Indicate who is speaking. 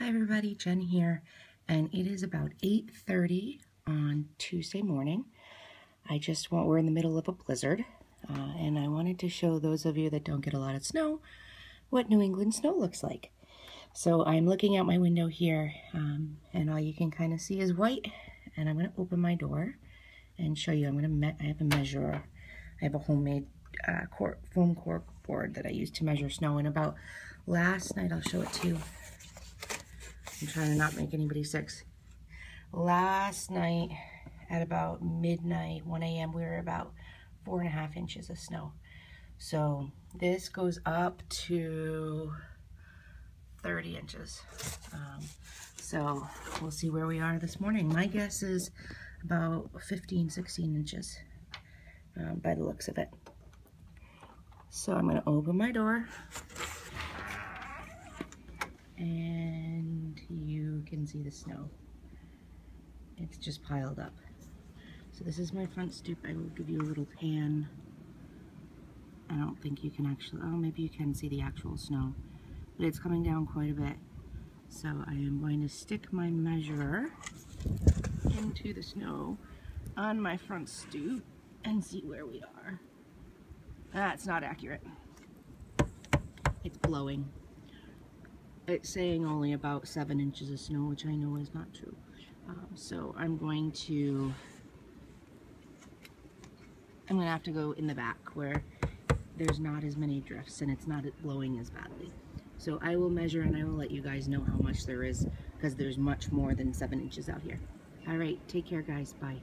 Speaker 1: Hi everybody, Jen here, and it is about 8.30 on Tuesday morning. I just want, we're in the middle of a blizzard, uh, and I wanted to show those of you that don't get a lot of snow what New England snow looks like. So I'm looking out my window here, um, and all you can kind of see is white, and I'm going to open my door and show you. I'm going to, I have a measurer. I have a homemade uh, cork, foam cork board that I use to measure snow, and about last night, I'll show it to you. I'm trying to not make anybody sick. Last night at about midnight, 1 a.m., we were about four and a half inches of snow. So this goes up to 30 inches. Um, so we'll see where we are this morning. My guess is about 15, 16 inches um, by the looks of it. So I'm going to open my door and you can see the snow. It's just piled up. So this is my front stoop. I will give you a little pan. I don't think you can actually, oh, maybe you can see the actual snow, but it's coming down quite a bit. So I am going to stick my measurer into the snow on my front stoop and see where we are. That's not accurate. It's blowing it's saying only about seven inches of snow, which I know is not true. Um, so I'm going to, I'm going to have to go in the back where there's not as many drifts and it's not blowing as badly. So I will measure and I will let you guys know how much there is because there's much more than seven inches out here. All right, take care guys, bye.